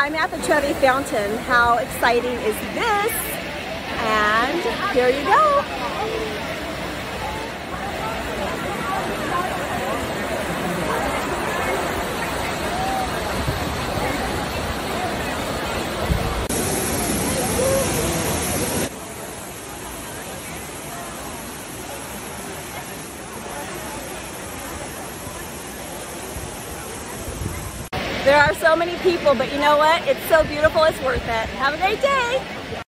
I'm at the Trevi Fountain. How exciting is this? And here you go. There are so many people, but you know what? It's so beautiful, it's worth it. Have a great day.